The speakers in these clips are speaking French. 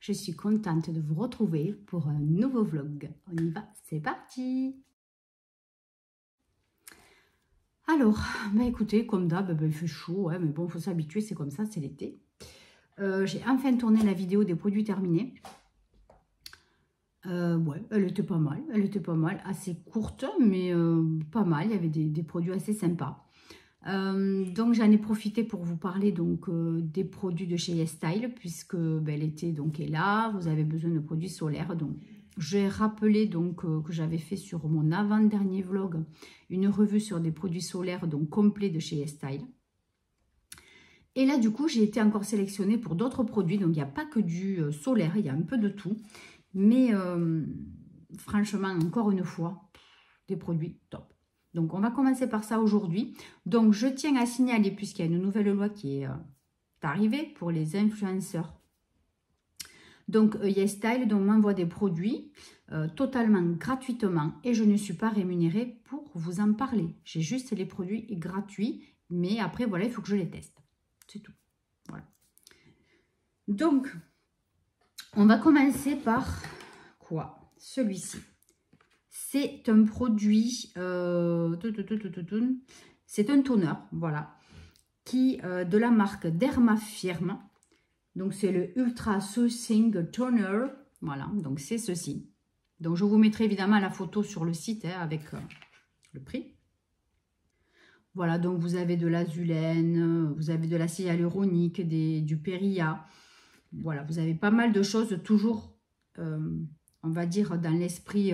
je suis contente de vous retrouver pour un nouveau vlog. On y va, c'est parti Alors, bah écoutez, comme d'hab, bah, il fait chaud, mais bon, il faut s'habituer, c'est comme ça, c'est l'été. Euh, j'ai enfin tourné la vidéo des produits terminés. Euh, ouais, elle était pas mal, elle était pas mal, assez courte, mais euh, pas mal, il y avait des produits assez sympas. Euh, donc j'en ai profité pour vous parler donc euh, des produits de chez YesStyle puisque ben, l'été est là, vous avez besoin de produits solaires. Donc j'ai rappelé donc euh, que j'avais fait sur mon avant-dernier vlog une revue sur des produits solaires donc complets de chez YesStyle. Et là du coup j'ai été encore sélectionnée pour d'autres produits, donc il n'y a pas que du solaire, il y a un peu de tout. Mais franchement encore une fois, des produits top. Donc, on va commencer par ça aujourd'hui. Donc, je tiens à signaler, puisqu'il y a une nouvelle loi qui est euh, arrivée pour les influenceurs. Donc, euh, m'envoie des produits euh, totalement gratuitement et je ne suis pas rémunérée pour vous en parler. J'ai juste les produits gratuits, mais après, voilà, il faut que je les teste. C'est tout. Voilà. Donc, on va commencer par quoi? Celui-ci. C'est un produit, euh, c'est un toner, voilà, qui euh, de la marque Dermafirm. Donc, c'est le Ultra Soothing Toner. Voilà, donc c'est ceci. Donc, je vous mettrai évidemment la photo sur le site hein, avec euh, le prix. Voilà, donc vous avez de l'azulène, vous avez de l'acide hyaluronique, du péria. Voilà, vous avez pas mal de choses toujours, on va dire, dans l'esprit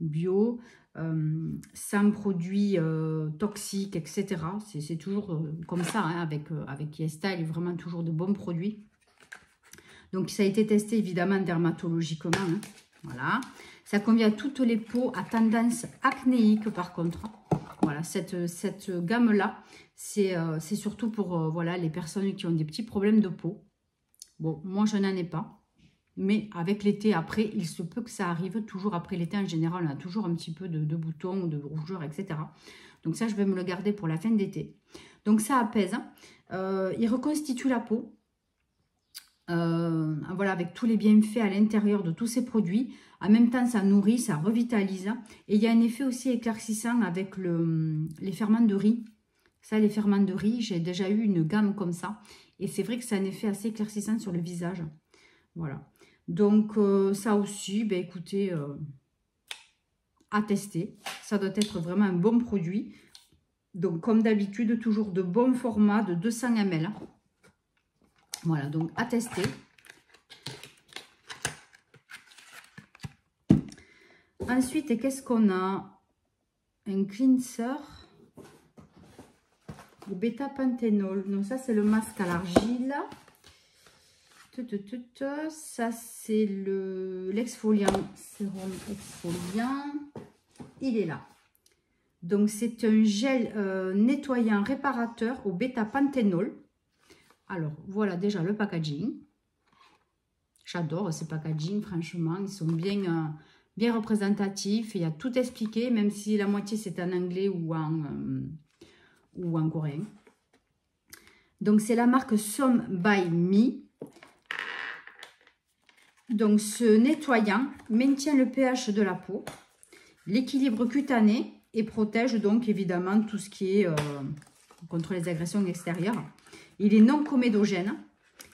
bio, euh, sans produits euh, toxiques, etc. C'est toujours euh, comme ça, hein, avec, avec YesStyle, vraiment toujours de bons produits. Donc, ça a été testé évidemment dermatologiquement. Hein. voilà. Ça convient à toutes les peaux à tendance acnéique par contre. Voilà, cette, cette gamme-là, c'est surtout pour voilà, les personnes qui ont des petits problèmes de peau. Bon, moi, je n'en ai pas. Mais avec l'été, après, il se peut que ça arrive. Toujours après l'été, en général, on a toujours un petit peu de, boutons, de rougeurs, etc. Donc ça, je vais me le garder pour la fin d'été. Donc ça apaise. Euh, il reconstitue la peau. Euh, voilà, avec tous les bienfaits à l'intérieur de tous ces produits. En même temps, ça nourrit, ça revitalise. Et il y a un effet aussi éclaircissant avec le, les ferments de riz. Ça, les ferments de riz, j'ai déjà eu une gamme comme ça. Et c'est vrai que a un effet assez éclaircissant sur le visage. Voilà. Donc, euh, ça aussi, ben, écoutez, euh, à tester. Ça doit être vraiment un bon produit. Donc, comme d'habitude, toujours de bon format de 200 ml. Voilà, donc à tester. Ensuite, qu'est-ce qu'on a? Un cleanser. Le bêta-panthénol. Donc, ça, c'est le masque à l'argile. Ça, c'est le l'exfoliant, sérum exfoliant. Il est là. Donc, c'est un gel euh, nettoyant réparateur au bêta-panthénol. Alors, voilà déjà le packaging. J'adore ces packaging, franchement. Ils sont bien, euh, bien représentatifs. Il y a tout expliqué, même si la moitié c'est en anglais ou en, euh, ou en coréen. Donc, c'est la marque Some by Me. Donc, ce nettoyant maintient le pH de la peau, l'équilibre cutané et protège donc évidemment tout ce qui est euh, contre les agressions extérieures. Il est non comédogène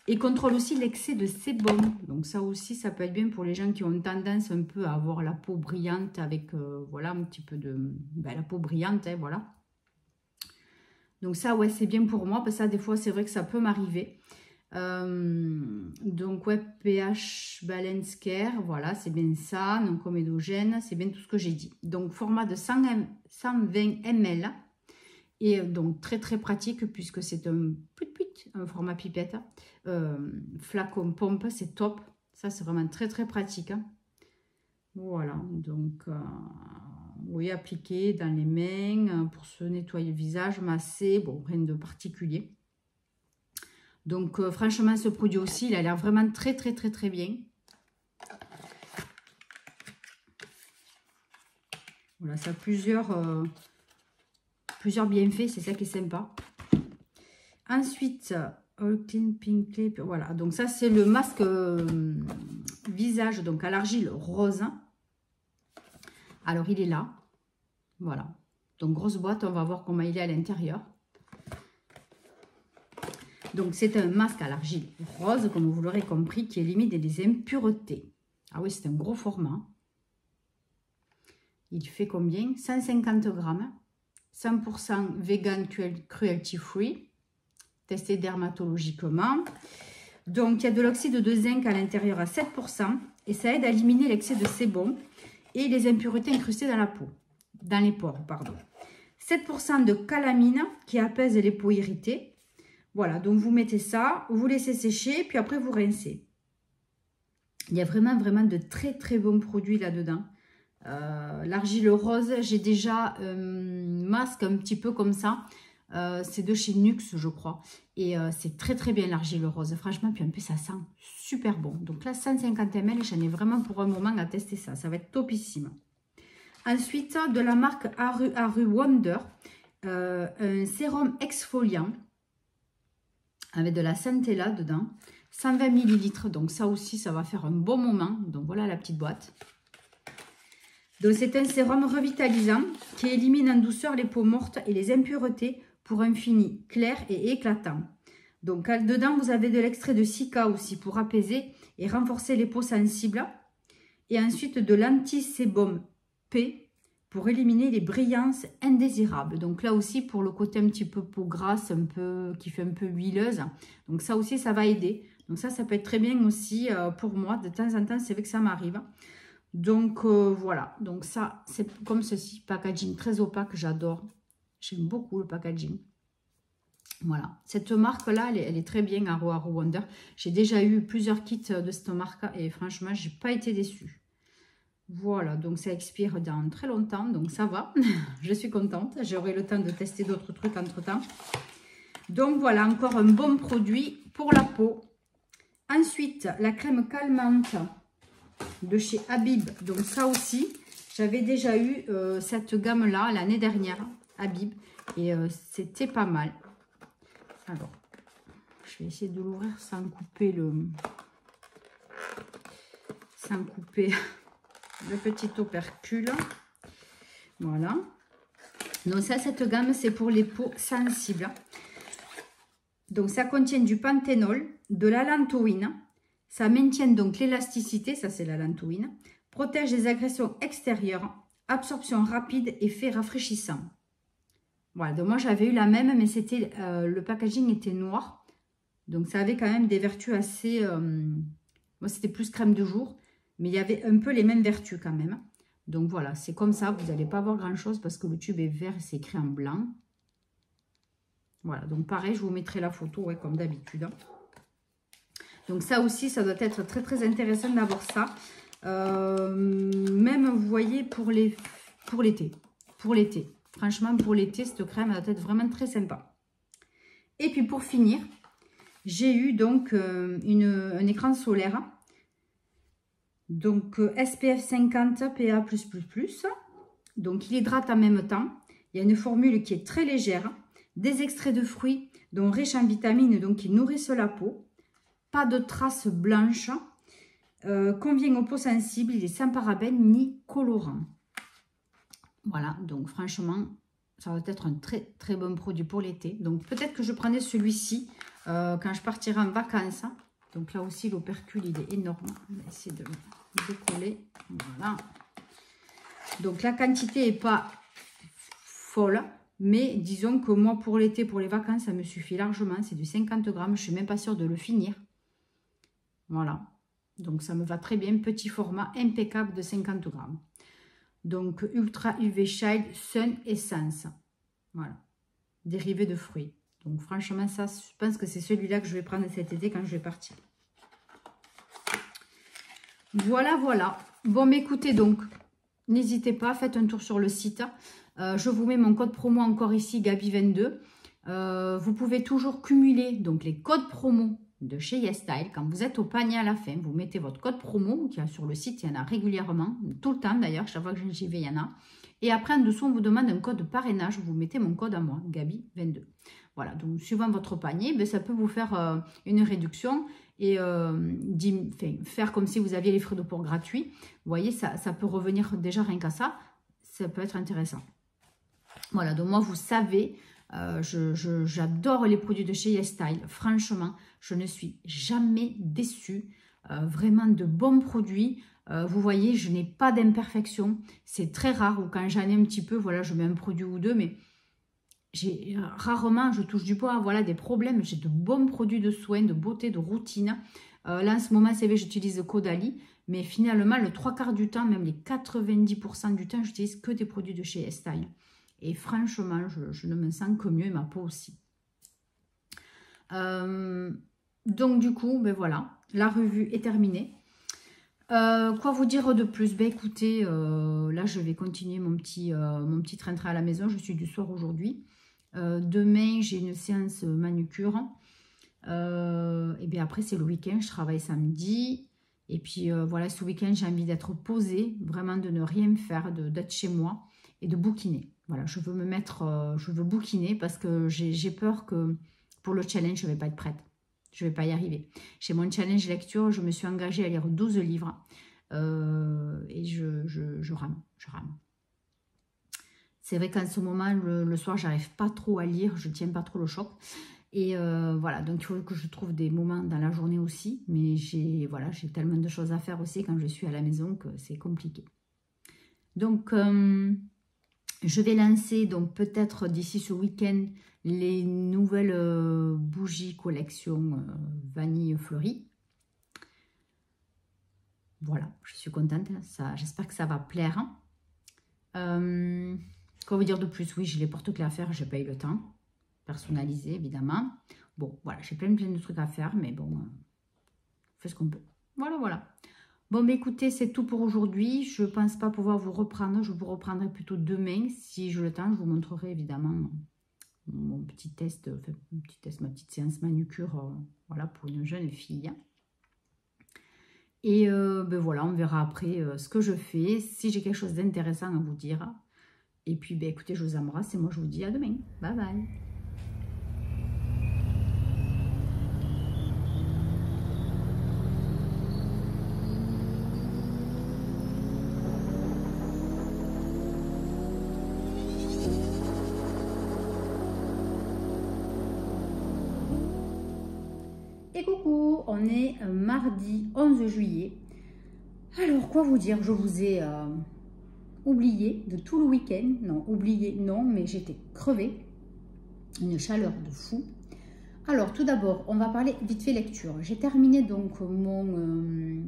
et contrôle aussi l'excès de sébum. Donc ça aussi, ça peut être bien pour les gens qui ont tendance un peu à avoir la peau brillante avec, euh, voilà, un petit peu de... Ben, la peau brillante, hein, voilà. Donc ça, ouais, c'est bien pour moi, parce que ça, des fois, c'est vrai que ça peut m'arriver. Euh, donc, ouais, pH Balance Care, voilà, c'est bien ça, non comédogène, c'est bien tout ce que j'ai dit. Donc, format de 120 ml, et euh, donc très très pratique puisque c'est un, un format pipette. Euh, flacon pompe, c'est top. Ça, c'est vraiment très très pratique. Hein. Voilà, donc, oui, appliquer dans les mains pour se nettoyer le visage, masser, bon, rien de particulier. Donc, euh, franchement, ce produit aussi, il a l'air vraiment très, très, très, très bien. Voilà, ça a plusieurs, euh, plusieurs bienfaits, c'est ça qui est sympa. Ensuite, All Clean Pink Clay. Voilà, donc ça c'est le masque euh, visage, donc à l'argile rose. Alors il est là. Voilà. Donc grosse boîte, on va voir comment il est à l'intérieur. Donc c'est un masque à l'argile rose, comme vous l'aurez compris, qui élimine les impuretés. Ah oui, c'est un gros format. Il fait combien? 150 grammes. 100% vegan cruelty free. Testé dermatologiquement. Donc il y a de l'oxyde de zinc à l'intérieur à 7%. Et ça aide à éliminer l'excès de sébum et les impuretés incrustées dans la peau. Dans les pores, pardon. 7% de calamine qui apaise les peaux irritées. Voilà, donc vous mettez ça, vous laissez sécher, puis après vous rincez. Il y a vraiment, vraiment de très, très bons produits là-dedans. Euh, l'argile rose, j'ai déjà un euh, masque un petit peu comme ça. Euh, c'est de chez Nux, je crois. Et c'est très, très bien l'argile rose. Franchement, puis un peu, ça sent super bon. Donc là, 150 ml, j'en ai vraiment pour un moment à tester ça. Ça va être topissime. Ensuite, de la marque Aru, Aru Wonder, un sérum exfoliant avec de la centella dedans. 120 ml, donc ça aussi, ça va faire un bon moment. Donc voilà la petite boîte. Donc c'est un sérum revitalisant qui élimine en douceur les peaux mortes et les impuretés pour un fini clair et éclatant. Donc dedans, vous avez de l'extrait de Sika aussi pour apaiser et renforcer les peaux sensibles. Et ensuite de l'anti-sébum P pour éliminer les brillances indésirables. Donc là aussi, pour le côté un petit peu peau grasse, un peu qui fait un peu huileuse. Donc ça aussi, ça va aider. Donc ça, ça peut être très bien aussi euh, pour moi. De temps en temps, c'est vrai que ça m'arrive. Donc euh, voilà. Donc ça, c'est comme ceci. Packaging très opaque, j'adore. J'aime beaucoup le packaging. Voilà. Cette marque-là, elle, est très bien, Arrow Arrow Wonder. J'ai déjà eu plusieurs kits de cette marque et franchement, j'ai pas été déçue. Voilà, donc ça expire dans très longtemps, donc ça va. je suis contente. J'aurai le temps de tester d'autres trucs entre-temps. Donc voilà, encore un bon produit pour la peau. Ensuite, la crème calmante de chez Habib. Donc ça aussi, j'avais déjà eu euh, cette gamme-là l'année dernière, Habib. Et euh, c'était pas mal. Alors, je vais essayer de l'ouvrir sans couper le... Sans couper le petit opercule. Voilà. Donc ça, cette gamme, c'est pour les peaux sensibles. Donc ça contient du panthénol, de l'allantoïne. Ça maintient donc l'élasticité, ça c'est l'allantoïne. Protège les agressions extérieures. Absorption rapide, effet rafraîchissant. Voilà, donc moi j'avais eu la même, mais c'était euh, le packaging était noir. Donc ça avait quand même des vertus assez... Euh, moi c'était plus crème de jour. Mais il y avait un peu les mêmes vertus quand même. Donc voilà, c'est comme ça. Vous n'allez pas voir grand-chose parce que le tube est vert c'est écrit en blanc. Voilà, donc pareil, je vous mettrai la photo ouais, comme d'habitude. Donc ça aussi, ça doit être très très intéressant d'avoir ça. Euh, même, vous voyez, pour l'été. Pour l'été. Franchement, pour l'été, cette crème, doit être vraiment très sympa. Et puis pour finir, j'ai eu donc euh, une, un écran solaire donc SPF 50 PA+++. Donc il hydrate en même temps. Il y a une formule qui est très légère. Des extraits de fruits, dont riches en vitamines, donc qui nourrissent la peau. Pas de traces blanches. Euh, convient aux peaux sensibles. Il est sans parabènes ni colorant. Voilà, donc franchement, ça va être un très très bon produit pour l'été. Donc peut-être que je prenais celui-ci euh, quand je partirai en vacances. Donc là aussi, l'opercule, il est énorme. On va essayer de Voilà. Donc la quantité n'est pas folle. Mais disons que moi, pour l'été, pour les vacances, ça me suffit largement. C'est du 50 grammes. Je ne suis même pas sûre de le finir. Voilà. Donc ça me va très bien. Petit format impeccable de 50 grammes. Donc Ultra UV Shine Sun Essence. Voilà. Dérivé de fruits. Donc franchement, ça, je pense que c'est celui-là que je vais prendre cet été quand je vais partir. Voilà, voilà. Bon, mais écoutez donc, n'hésitez pas, faites un tour sur le site. Euh, je vous mets mon code promo encore ici, Gabi22. Euh, vous pouvez toujours cumuler donc les codes promo de chez YesStyle. Quand vous êtes au panier à la fin, vous mettez votre code promo qui a sur le site, il y en a régulièrement, tout le temps d'ailleurs, chaque fois que j'y vais, il y en a. Et après, en dessous, on vous demande un code de parrainage, vous mettez mon code à moi, Gabi22. Voilà, donc suivant votre panier, ben, ça peut vous faire une réduction et faire comme si vous aviez les frais de port gratuits. Vous voyez, ça, peut revenir déjà rien qu'à ça. Ça peut être intéressant. Voilà, donc moi, vous savez, euh, j'adore les produits de chez YesStyle. Franchement, je ne suis jamais déçue. Euh, vraiment de bons produits. Euh, vous voyez, je n'ai pas d'imperfection. C'est très rare ou quand j'en ai un petit peu, voilà, je mets un produit ou deux, mais j'ai rarement, je touche du bois, voilà, des problèmes. J'ai de bons produits de soins, de beauté, de routine. là, en ce moment, c'est vrai, j'utilise Caudalie, mais finalement, le trois quarts du temps, même les 90% du temps, j'utilise que des produits de chez Estyle. Et franchement, je, ne me sens que mieux et ma peau aussi. Euh, donc du coup, ben voilà, la revue est terminée. Euh, quoi vous dire de plus? Ben écoutez, euh, là je vais continuer mon petit, mon petit train-train à la maison. Je suis du soir aujourd'hui. demain, j'ai une séance manucure. et bien après, c'est le week-end. Je travaille samedi. Et puis voilà, ce week-end, j'ai envie d'être posée, vraiment de ne rien faire, d'être chez moi et de bouquiner. Voilà, je veux me mettre, euh, je veux bouquiner parce que j'ai peur que pour le challenge, je ne vais pas être prête. Je ne vais pas y arriver. Chez mon challenge lecture, je me suis engagée à lire 12 livres euh, et je, rame, je rame. C'est vrai qu'en ce moment, le, soir, j'arrive pas trop à lire, je tiens pas trop le choc. Et euh, voilà, donc il faut que je trouve des moments dans la journée aussi. Mais j'ai voilà, tellement de choses à faire aussi quand je suis à la maison que c'est compliqué. Donc, je vais lancer donc peut-être d'ici ce week-end les nouvelles euh, bougies collection euh, vanille fleurie. Voilà, je suis contente. J'espère que ça va plaire. Euh, quoi vous dire de plus? Oui, j'ai les porte-clés à faire, j'ai pas eu le temps. Personnalisé, évidemment. Bon, voilà, j'ai plein, plein de trucs à faire, mais bon, on fait ce qu'on peut. Voilà, voilà. Bon, écoutez, c'est tout pour aujourd'hui. Je ne pense pas pouvoir vous reprendre. Je vous reprendrai plutôt demain. Si je le temps, je vous montrerai évidemment mon petit test, petit test ma petite séance manucure euh, voilà, pour une jeune fille. Et euh, ben voilà, on verra après euh, ce que je fais, si j'ai quelque chose d'intéressant à vous dire. Et puis, ben, écoutez, je vous embrasse et moi, je vous dis à demain. Bye bye euh, mardi 11 juillet. Alors, quoi vous dire Je vous ai euh, oublié de tout le week-end. Non, oublié, non, mais j'étais crevée. Une chaleur de fou. Alors, tout d'abord, on va parler vite fait lecture. J'ai terminé donc mon, euh,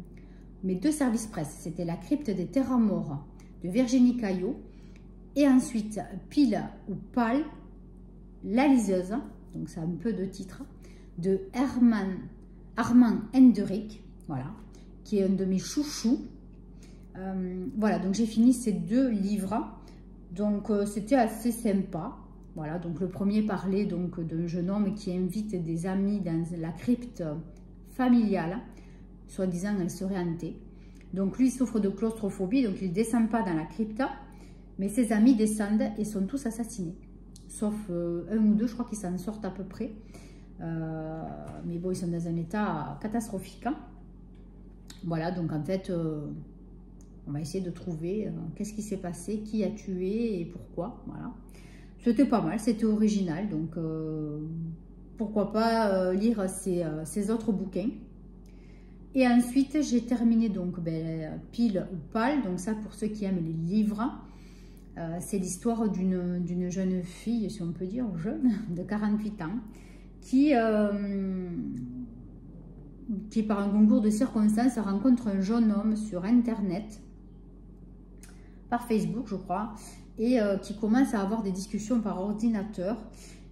mes deux services presse. C'était La crypte des terres morts de Virginie Caillot. Et ensuite, Pile ou Pâle, La liseuse. Donc, c'est un peu de titre de Herman, Armand Hendrick, voilà, qui est un de mes chouchous. Euh, voilà, donc j'ai fini ces deux livres. Donc euh, c'était assez sympa. Voilà, donc le premier parlait donc d'un jeune homme qui invite des amis dans la crypte familiale. Soi-disant, elle serait hantée. Donc lui souffre de claustrophobie, donc il ne descend pas dans la crypte. Mais ses amis descendent et sont tous assassinés. Sauf euh, un ou deux, je crois qu'ils s'en sortent à peu près. Euh, mais bon, ils sont dans un état catastrophique. Hein. Voilà, donc en fait, euh, on va essayer de trouver euh, qu'est-ce qui s'est passé, qui a tué et pourquoi. Voilà. C'était pas mal, c'était original, donc pourquoi pas lire ces, autres bouquins. Et ensuite, j'ai terminé donc ben, Pile ou Pâle, donc ça pour ceux qui aiment les livres. c'est l'histoire d'une jeune fille, si on peut dire, jeune, de 48 ans, qui, euh, qui par un concours de circonstances rencontre un jeune homme sur Internet, par Facebook je crois, et euh, qui commence à avoir des discussions par ordinateur.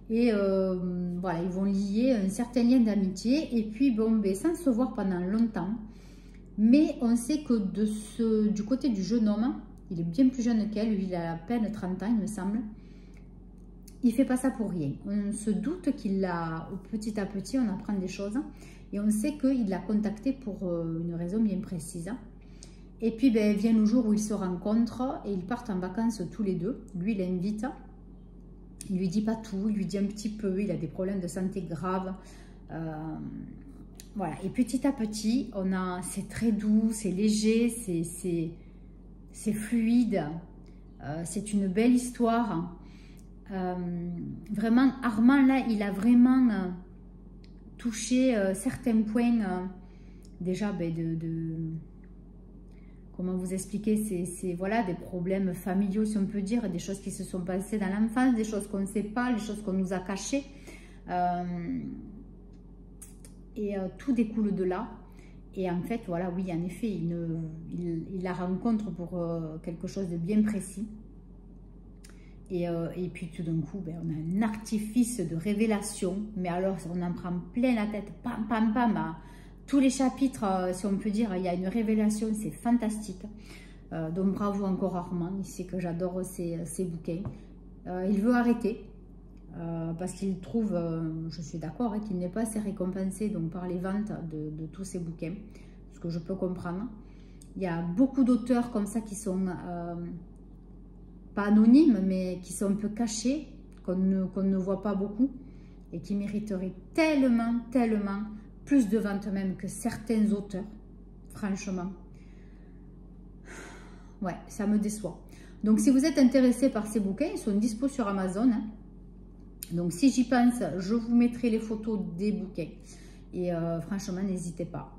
Et euh, voilà, ils vont lier un certain lien d'amitié. Et puis, bon, ben, sans se voir pendant longtemps. Mais on sait que de ce, du côté du jeune homme, il est bien plus jeune qu'elle, lui il a à peine 30 ans, il me semble il fait pas ça pour rien. On se doute qu'il l'a, petit à petit, on apprend des choses. Et on sait qu'il l'a contacté pour euh, une raison bien précise. Et puis, ben, vient le jour où ils se rencontrent et ils partent en vacances tous les deux. Lui, l'invite. Il lui dit pas tout, il lui dit un petit peu, il a des problèmes de santé graves. Euh, voilà, et petit à petit, on a, c'est très doux, c'est léger, c'est fluide, euh, c'est une belle histoire. Euh, vraiment, Armand, là, il a vraiment touché certains points, déjà, ben, de, comment vous expliquer, c'est voilà, des problèmes familiaux, si on peut dire, des choses qui se sont passées dans l'enfance, des choses qu'on ne sait pas, des choses qu'on nous a cachées. Et euh, tout découle de là. Et en fait, voilà, oui, en effet, il, la rencontre pour euh, quelque chose de bien précis. Et, euh, et puis tout d'un coup, ben, on a un artifice de révélation. Mais alors, on en prend plein la tête. Pam, pam, pam. Tous les chapitres, si on peut dire, il y a une révélation. C'est fantastique. donc bravo encore Armand. Il sait que j'adore ces, ces, bouquins. il veut arrêter. Euh, parce qu'il trouve, euh, je suis d'accord, hein, qu'il n'est pas assez récompensé donc, par les ventes de, tous ces bouquins, ce que je peux comprendre. Il y a beaucoup d'auteurs comme ça qui sont euh, pas anonymes, mais qui sont un peu cachés, qu'on ne, voit pas beaucoup, et qui mériteraient tellement, tellement plus de ventes même que certains auteurs, franchement. Ouais, ça me déçoit. Donc si vous êtes intéressé par ces bouquins, ils sont dispo sur Amazon. Hein. Donc, si j'y pense, je vous mettrai les photos des bouquets. Et euh, franchement, n'hésitez pas.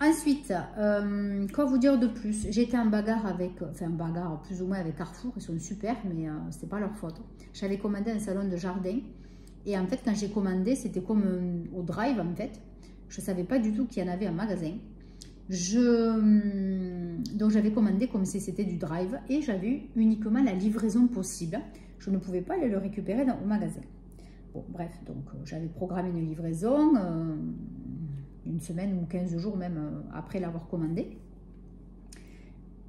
Ensuite, euh, quoi vous dire de plus? J'étais en bagarre avec, enfin bagarre plus ou moins avec Carrefour, ils sont super, mais euh, ce n'est pas leur faute. J'avais commandé un salon de jardin et en fait quand j'ai commandé, c'était comme au drive en fait. Je ne savais pas du tout qu'il y en avait un magasin. Je, donc j'avais commandé comme si c'était du drive et j'avais uniquement la livraison possible je ne pouvais pas aller le récupérer au magasin. Bon, bref, donc euh, j'avais programmé une livraison euh, une semaine ou 15 jours même euh, après l'avoir commandé.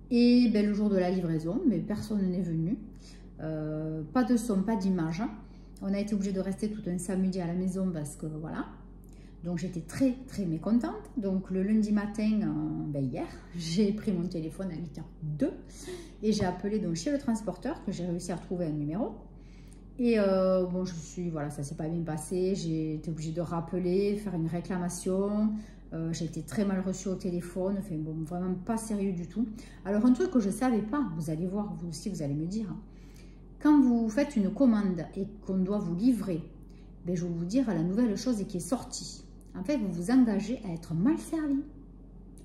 Et ben, le jour de la livraison, mais personne n'est venu. pas de son, pas d'image. On a été obligé de rester tout un samedi à la maison parce que voilà. Donc j'étais très très mécontente. Donc le lundi matin, ben, hier, j'ai pris mon téléphone à 8h02 et j'ai appelé donc chez le transporteur que j'ai réussi à retrouver un numéro. Et euh, bon, je suis, voilà, ça s'est pas bien passé. J'ai été obligée de rappeler, faire une réclamation. Euh, j'ai été très mal reçue au téléphone. Enfin, bon, vraiment pas sérieux du tout. Alors, un truc que je ne savais pas, vous allez voir, vous aussi, vous allez me dire. Quand vous faites une commande et qu'on doit vous livrer, ben, je vais vous dire la nouvelle chose qui est sortie. En fait, vous vous engagez à être mal servi.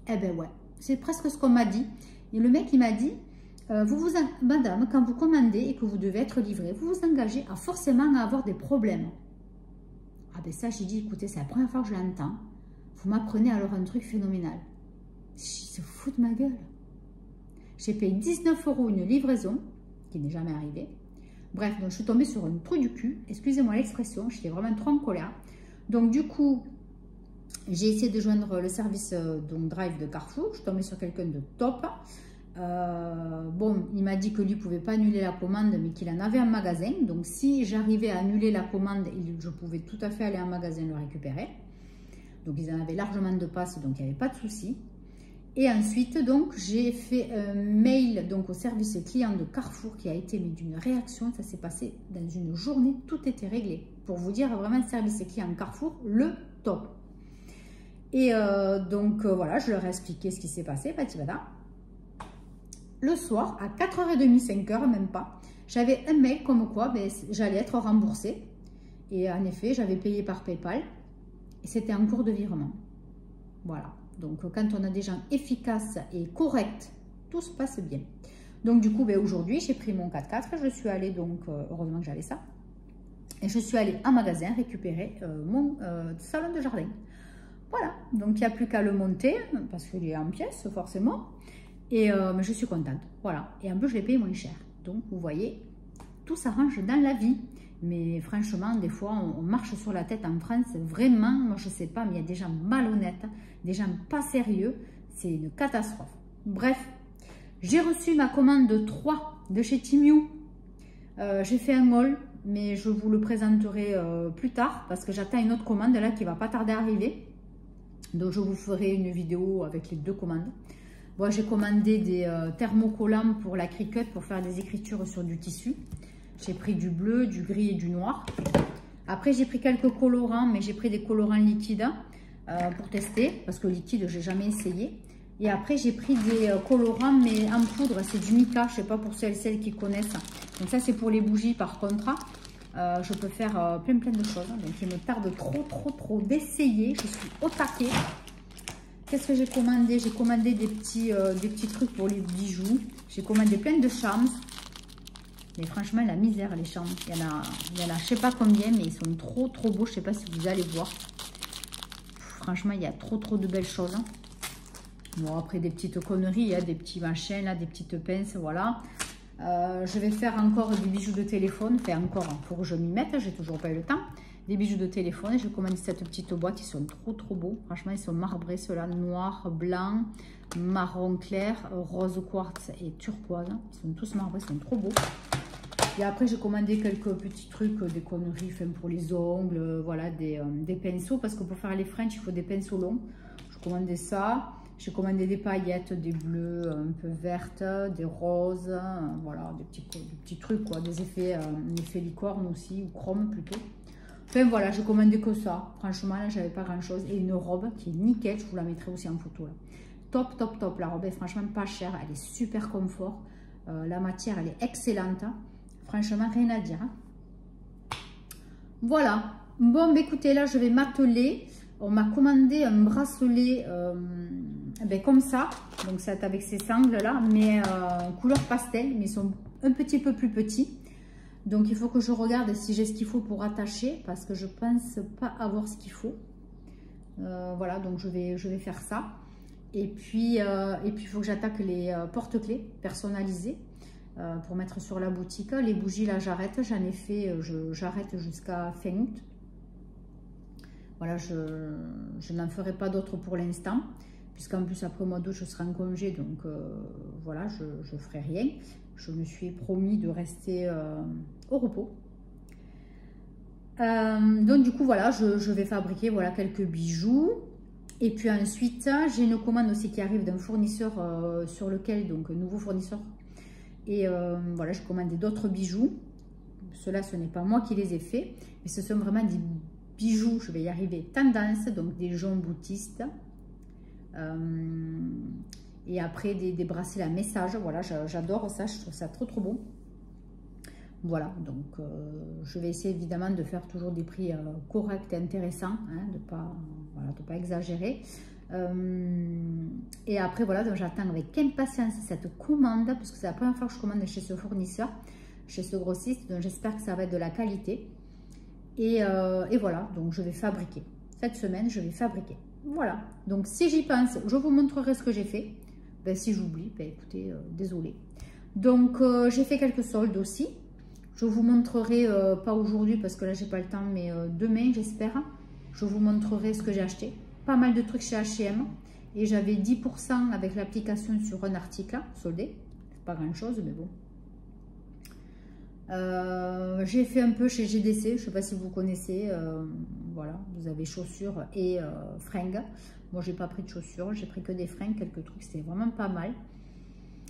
Eh ben ouais, c'est presque ce qu'on m'a dit. Et le mec, il m'a dit, euh, vous vous, madame, quand vous commandez et que vous devez être livré, vous vous engagez à forcément avoir des problèmes. Ah ben ça, j'ai dit, écoutez, c'est la première fois que je l'entends. Vous m'apprenez alors un truc phénoménal. Je se fout de ma gueule. J'ai payé 19 euros une livraison, qui n'est jamais arrivée. Bref, donc je suis tombée sur un trou du cul. Excusez-moi l'expression, j'étais vraiment trop en colère. Donc du coup, j'ai essayé de joindre le service euh, donc, Drive de Carrefour. Je suis tombée sur quelqu'un de top. Euh, bon, il m'a dit que lui ne pouvait pas annuler la commande, mais qu'il en avait un magasin. Donc, si j'arrivais à annuler la commande, je pouvais tout à fait aller en magasin le récupérer. Donc, ils en avaient largement de passe, donc il n'y avait pas de souci. Et ensuite, donc, j'ai fait un mail donc, au service client de Carrefour qui a été mis d'une réaction. Ça s'est passé dans une journée, tout était réglé. Pour vous dire, vraiment, service client Carrefour, le top. Et euh, donc, euh, voilà, je leur ai expliqué ce qui s'est passé, le soir, à 4h30, 5h, même pas, j'avais un mail comme quoi ben, j'allais être remboursée. Et en effet, j'avais payé par PayPal. Et c'était en cours de virement. Voilà. Donc, quand on a des gens efficaces et corrects, tout se passe bien. Donc, du coup, ben, aujourd'hui, j'ai pris mon 4x4. Je suis allée, donc, euh, heureusement que j'avais ça. Et je suis allée en magasin récupérer euh, mon euh, salon de jardin. Voilà. Donc, il n'y a plus qu'à le monter, parce qu'il est en pièces, forcément. Et euh, je suis contente. Voilà. Et en plus, je l'ai payé moins cher. Donc, vous voyez, tout s'arrange dans la vie. Mais franchement, des fois, on, marche sur la tête en France. Vraiment, moi, je ne sais pas, mais il y a des gens malhonnêtes, des gens pas sérieux. C'est une catastrophe. Bref, j'ai reçu ma commande de 3 de chez Timiu. Euh, j'ai fait un haul, mais je vous le présenterai euh, plus tard parce que j'attends une autre commande là qui va pas tarder à arriver. Donc, je vous ferai une vidéo avec les deux commandes. Moi, j'ai commandé des euh, thermocollants pour la Cricut pour faire des écritures sur du tissu. J'ai pris du bleu, du gris et du noir. Après, j'ai pris quelques colorants, mais j'ai pris des colorants liquides euh, pour tester, parce que liquide, j'ai jamais essayé. Et après, j'ai pris des euh, colorants, mais en poudre, c'est du mica, je sais pas pour celles, celles qui connaissent. Donc ça, c'est pour les bougies, par contre. Je peux faire plein plein de choses. Donc il me tarde trop, trop, trop d'essayer. Je suis au taquet. Qu'est-ce que j'ai commandé? J'ai commandé des petits, des petits trucs pour les bijoux. J'ai commandé plein de charms. Mais franchement, la misère, les charmes. Il y en a, il y sais pas combien, mais ils sont trop, trop beaux. Je sais pas si vous allez voir. Franchement, il y a trop, trop de belles choses. Hein. Bon, après, des petites conneries, a des petits machins, des petites pinces, voilà. Euh, je vais faire encore des bijoux de téléphone. Enfin, encore, hein, faut que je m'y mette. J'ai toujours pas eu le temps. Des bijoux de téléphone. Je commande cette petite boîte. Ils sont trop, trop beaux. Franchement, ils sont marbrés, ceux-là. Noir, blanc, marron clair, rose quartz et turquoise. Ils sont tous marbrés. Ils sont trop beaux. Et après, j'ai commandé quelques petits trucs, des conneries enfin, pour les ongles, euh, voilà, des, euh, des, pinceaux. Parce que pour faire les French, il faut des pinceaux longs. Je commandé ça. J'ai commandé des paillettes, des bleus un peu vertes, des roses, euh, voilà, des petits, des petits trucs, quoi. Des effets, un effet licorne aussi, ou chrome plutôt. Enfin voilà, j'ai commandé que ça. Franchement, là, j'avais pas grand chose. Et une robe qui est nickel, je vous la mettrai aussi en photo. Top, top, top. La robe est franchement pas chère, elle est super confort. la matière, elle est excellente. Franchement, rien à dire. Hein. Voilà. Bon, bah, écoutez, là, je vais m'atteler. On m'a commandé un bracelet euh, ben, comme ça. Donc, c'est avec ces sangles-là, mais euh, couleur pastel, mais ils sont un petit peu plus petits. Donc, il faut que je regarde si j'ai ce qu'il faut pour attacher, parce que je pense pas avoir ce qu'il faut. Euh, voilà, donc je vais, je vais faire ça. Et puis, puis il faut que j'attaque les porte-clés personnalisés. Euh, pour mettre sur la boutique. Les bougies, là, j'arrête. J'en ai fait, euh, j'arrête jusqu'à fin août. Voilà, je, je n'en ferai pas d'autres pour l'instant. Puisqu'en plus, après mois d'août, je serai en congé. Donc, euh, voilà, je ne ferai rien. Je me suis promis de rester au repos. donc, du coup, voilà, je, vais fabriquer voilà, quelques bijoux. Et puis ensuite, j'ai une commande aussi qui arrive d'un fournisseur sur lequel, donc, nouveau fournisseur et euh, voilà, je commandé d'autres bijoux. Cela, ce n'est pas moi qui les ai faits, mais ce sont vraiment des bijoux, je vais y arriver, tendance, donc des joncs boutistes. Euh, et après, des, des, message. Voilà, j'adore ça, je trouve ça trop trop beau. Voilà, donc euh, je vais essayer évidemment de faire toujours des prix corrects et intéressants, hein, de ne pas, exagérer. Euh, et après, voilà, donc j'attends avec impatience cette commande, parce que c'est la première fois que je commande chez ce fournisseur, chez ce grossiste, donc j'espère que ça va être de la qualité. Et, euh, voilà, donc je vais fabriquer. Cette semaine, je vais fabriquer. Voilà, donc si j'y pense, je vous montrerai ce que j'ai fait. Ben, si j'oublie, ben, écoutez, euh, désolé. Donc, j'ai fait quelques soldes aussi. Je vous montrerai, pas aujourd'hui parce que là, j'ai pas le temps, mais demain, j'espère. Je vous montrerai ce que j'ai acheté pas mal de trucs chez H&M et j'avais 10% avec l'application sur un article soldé. Pas grand chose, mais bon. Euh, j'ai fait un peu chez GDC, je sais pas si vous connaissez. Euh, voilà, vous avez chaussures et euh, fringues. Moi, j'ai pas pris de chaussures, j'ai pris que des fringues, quelques trucs, c'était vraiment pas mal.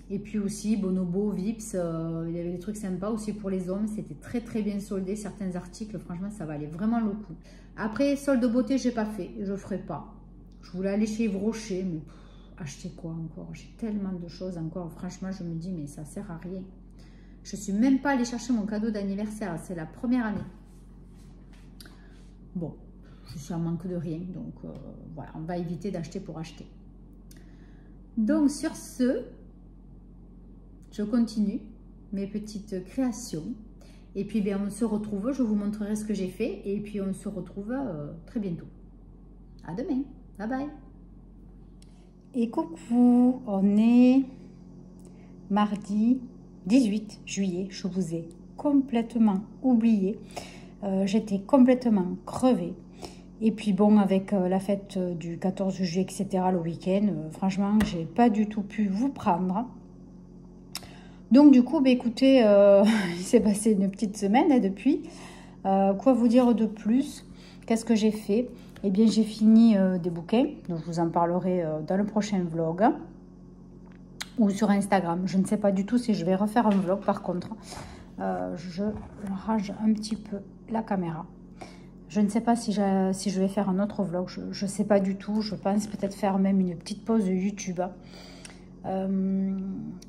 Et puis aussi, Bonobo, Vips, il y avait des trucs sympas aussi pour les hommes. C'était très très bien soldé. Certains articles, franchement, ça valait vraiment le coup. Après, solde de beauté, j'ai pas fait. Je ferai pas. Je voulais aller chez Yves mais acheter quoi encore? J'ai tellement de choses encore. Franchement, je me dis, mais ça sert à rien. Je suis même pas allée chercher mon cadeau d'anniversaire. C'est la première année. Bon, je suis en manque de rien. Donc, euh, voilà, on va éviter d'acheter pour acheter. Donc, sur ce, je continue mes petites créations. Et puis, bien, on se retrouve, je vous montrerai ce que j'ai fait. Et puis, on se retrouve euh, très bientôt. À demain. Bye bye. Et coucou, on est mardi 18 juillet. Je vous ai complètement oublié. Euh, j'étais complètement crevée. Et puis bon, avec euh, la fête du 14 juillet, etc., le week-end, franchement, j'ai pas du tout pu vous prendre. Donc du coup, bah, écoutez, euh, il s'est passé une petite semaine hein, depuis. Euh, quoi vous dire de plus? Qu'est-ce que j'ai fait? Eh bien, j'ai fini euh, des bouquins, donc je vous en parlerai dans le prochain vlog ou sur Instagram. Je ne sais pas du tout si je vais refaire un vlog par contre. je range un petit peu la caméra. Je ne sais pas si je, vais faire un autre vlog, je ne sais pas du tout. Je pense peut-être faire même une petite pause YouTube.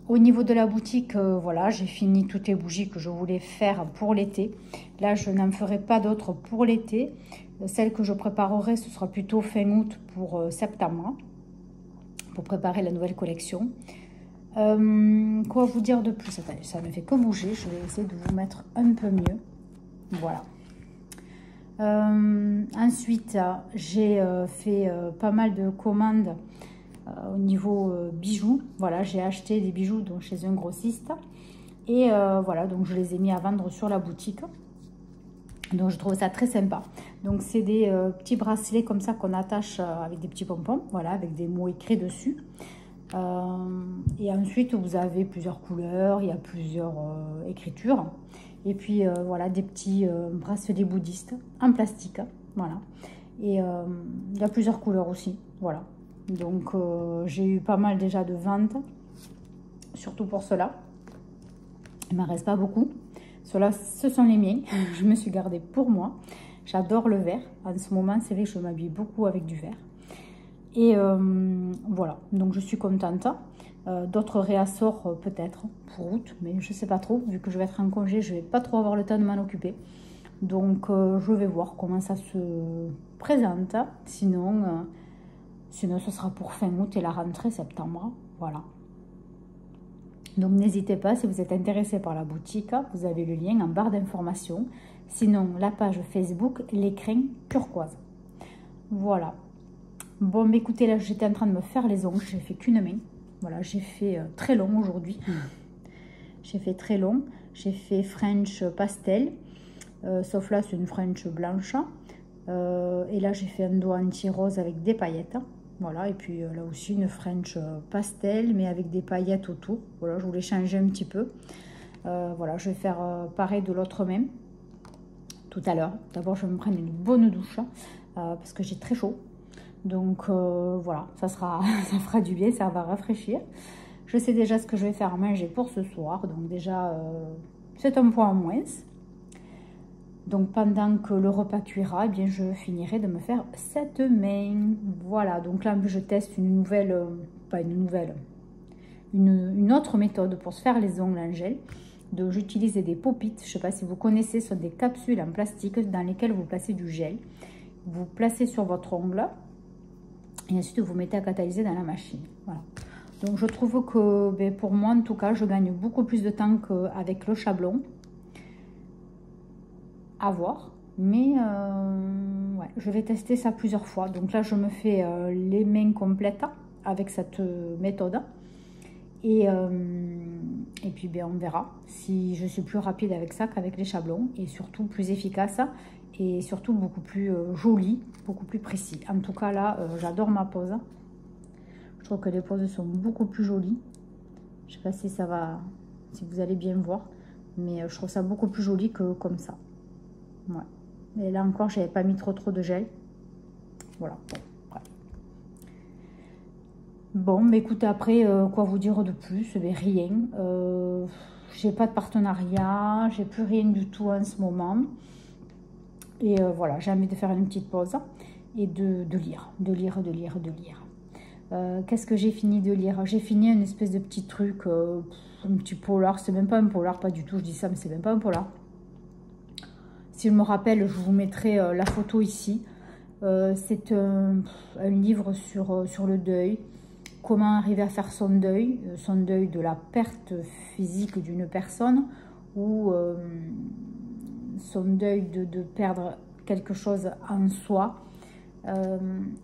Au niveau de la boutique, euh, voilà, j'ai fini toutes les bougies que je voulais faire pour l'été. Là, je n'en ferai pas d'autres pour l'été. Celle que je préparerai, ce sera plutôt fin août pour euh, septembre, pour préparer la nouvelle collection. quoi vous dire de plus? Ça ne fait que bouger. Je vais essayer de vous mettre un peu mieux. Voilà. ensuite, j'ai fait pas mal de commandes euh, au niveau euh, bijoux. Voilà, j'ai acheté des bijoux donc, chez un grossiste. Et euh, voilà, donc je les ai mis à vendre sur la boutique. Donc je trouve ça très sympa. Donc c'est des petits bracelets comme ça qu'on attache avec des petits pompons, voilà, avec des mots écrits dessus. et ensuite vous avez plusieurs couleurs, il y a plusieurs écritures. Et puis voilà, des petits bracelets bouddhistes en plastique, voilà. Et il y a plusieurs couleurs aussi, voilà. Donc euh, j'ai eu pas mal déjà de ventes, surtout pour cela. Il ne m'en reste pas beaucoup. Cela, ce sont les miens. Je me suis gardée pour moi. J'adore le vert. En ce moment, c'est vrai que je m'habille beaucoup avec du vert. Et euh, voilà, donc je suis contente. Euh, d'autres réassorts peut-être pour août, mais je ne sais pas trop. Vu que je vais être en congé, je ne vais pas trop avoir le temps de m'en occuper. Donc je vais voir comment ça se présente. Sinon Sinon, ce sera pour fin août et la rentrée septembre. Voilà. Donc, n'hésitez pas, si vous êtes intéressé par la boutique, vous avez le lien en barre d'informations. Sinon, la page Facebook, l'écrin turquoise. Voilà. Bon, écoutez, là, j'étais en train de me faire les ongles. J'ai fait qu'une main. Voilà, j'ai fait euh, très long aujourd'hui. J'ai fait très long. J'ai fait French pastel. Euh, sauf là, c'est une French blanche. Euh, et là, j'ai fait un doigt anti-rose avec des paillettes. Voilà, et puis euh, là aussi une French euh, pastel, mais avec des paillettes autour. Voilà, je voulais changer un petit peu. Euh, voilà, je vais faire pareil de l'autre même tout à l'heure. D'abord, je vais me prendre une bonne douche parce que j'ai très chaud. Donc voilà, ça, sera, ça fera du bien, ça va rafraîchir. Je sais déjà ce que je vais faire à manger pour ce soir. Donc déjà, c'est un point en moins. Donc pendant que le repas cuira, eh je finirai de me faire cette main. Voilà, donc là je teste une nouvelle, euh, pas une nouvelle, une, autre méthode pour se faire les ongles en gel. Donc j'utilise des popites, je ne sais pas si vous connaissez, ce sont des capsules en plastique dans lesquelles vous placez du gel. Vous placez sur votre ongle et ensuite vous mettez à catalyser dans la machine. Voilà. Donc je trouve que ben, pour moi en tout cas, je gagne beaucoup plus de temps qu'avec le chablon à voir. Mais euh, je vais tester ça plusieurs fois. Donc là, je me fais euh, les mains complètes avec cette méthode. Et, euh, et puis, ben, on verra si je suis plus rapide avec ça qu'avec les chablons. Et surtout plus efficace et surtout beaucoup plus joli, beaucoup plus précis. En tout cas, là, j'adore ma pose. Je trouve que les poses sont beaucoup plus jolies. Je sais pas si ça va, si vous allez bien voir. Mais je trouve ça beaucoup plus joli que comme ça. Ouais. Et là encore, j'avais pas mis trop trop de gel. Voilà. Bon, mais écoutez, après, euh, quoi vous dire de plus? Mais Rien. Euh, j'ai pas de partenariat, j'ai plus rien du tout en ce moment. Et euh, voilà, j'ai envie de faire une petite pause et de, lire, de lire, de lire, de lire. Qu'est-ce que j'ai fini de lire? J'ai fini une espèce de petit truc, un petit polar. C'est même pas un polar, pas du tout. Je dis ça, mais c'est même pas un polar. Si je me rappelle, je vous mettrai euh, la photo ici. Euh, c'est un, livre sur, euh, sur le deuil. Comment arriver à faire son deuil. Son deuil de la perte physique d'une personne ou son deuil de, de, perdre quelque chose en soi.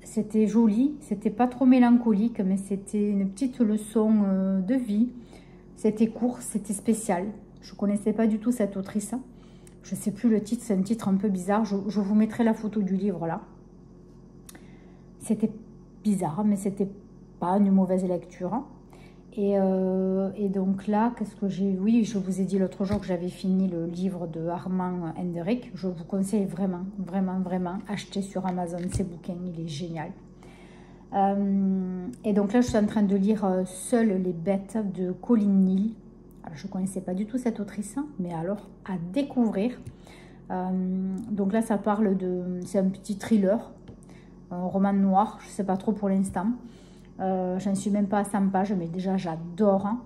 c'était joli, c'était pas trop mélancolique, mais c'était une petite leçon de vie. C'était court, c'était spécial. Je connaissais pas du tout cette autrice. Je ne sais plus le titre, c'est un titre un peu bizarre. Je, vous mettrai la photo du livre là. C'était bizarre, mais c'était pas une mauvaise lecture. Et, euh, donc là, qu'est-ce que j'ai... Oui, je vous ai dit l'autre jour que j'avais fini le livre de Armand Hendrick. Je vous conseille vraiment, vraiment, vraiment, acheter sur Amazon ces bouquins, il est génial. Euh, et donc là, je suis en train de lire euh, Seules les bêtes de Colin Neal. Alors, je ne connaissais pas du tout cette autrice, mais alors à découvrir. donc là, ça parle de... C'est un petit thriller, un roman noir, je ne sais pas trop pour l'instant. Euh, J'en suis même pas à 100 pages, mais déjà j'adore. Hein.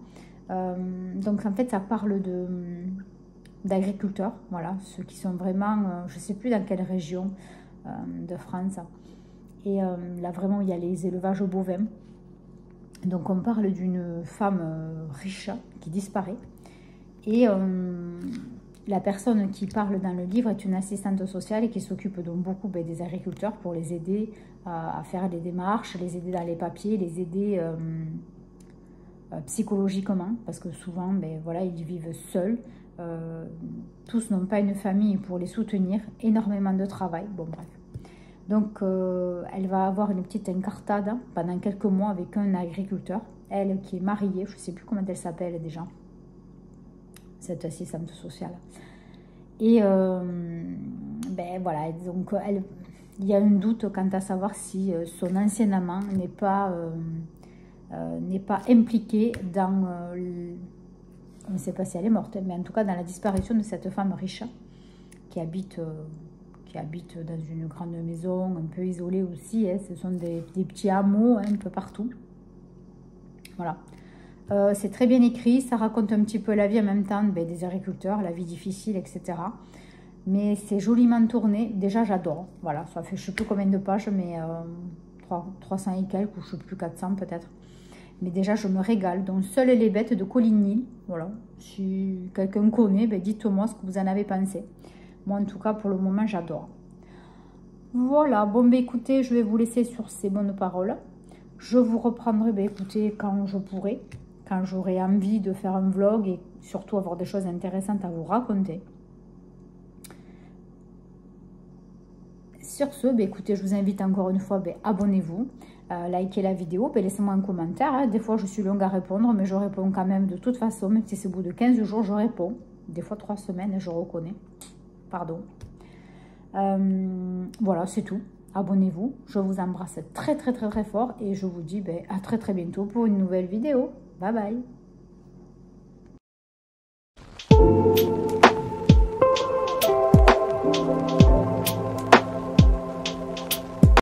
donc en fait, ça parle de d'agriculteurs, voilà, ceux qui sont vraiment, je ne sais plus dans quelle région de France, et euh, là, vraiment, il y a les élevages bovins. Donc, on parle d'une femme euh, riche qui disparaît. Et euh, la personne qui parle dans le livre est une assistante sociale et qui s'occupe donc beaucoup ben, des agriculteurs pour les aider à, faire des démarches, les aider dans les papiers, les aider psychologiquement, parce que souvent, ben, voilà, ils vivent seuls. tous n'ont pas une famille pour les soutenir, énormément de travail. Bon, bref. Donc, euh, elle va avoir une petite incartade pendant quelques mois avec un agriculteur. Elle qui est mariée, je ne sais plus comment elle s'appelle déjà, cette assistante sociale. Et euh, ben voilà, donc il y a un doute quant à savoir si euh, son ancien amant n'est pas, n'est pas impliqué dans, on ne sait pas si elle est morte, mais en tout cas dans la disparition de cette femme riche qui habite qui habitent dans une grande maison, un peu isolée aussi. Hein. Ce sont des, petits hameaux hein, un peu partout. Voilà. Euh, c'est très bien écrit, ça raconte un petit peu la vie en même temps ben, des agriculteurs, la vie difficile, etc. Mais c'est joliment tourné. Déjà, j'adore. Voilà, ça fait je ne sais plus combien de pages, mais 300 euh, et quelques, ou je ne sais plus, 400 peut-être. Mais déjà, je me régale. Donc, seules les bêtes de Coligny. Voilà. Si quelqu'un connaît, ben, dites-moi ce que vous en avez pensé. Moi, en tout cas, pour le moment, j'adore. Voilà, bon, ben écoutez, je vais vous laisser sur ces bonnes paroles. Je vous reprendrai, ben écoutez, quand je pourrai, quand j'aurai envie de faire un vlog et surtout avoir des choses intéressantes à vous raconter. Sur ce, ben écoutez, je vous invite encore une fois, abonnez-vous, euh, likez la vidéo, laissez-moi un commentaire. Hein. Des fois, je suis longue à répondre, mais je réponds quand même de toute façon, même si c'est au bout de 15 jours, je réponds. Des fois, 3 semaines, je reconnais. Pardon. Euh, voilà, c'est tout. Abonnez-vous. Je vous embrasse très très très très fort et je vous dis ben, à très très bientôt pour une nouvelle vidéo. Bye bye.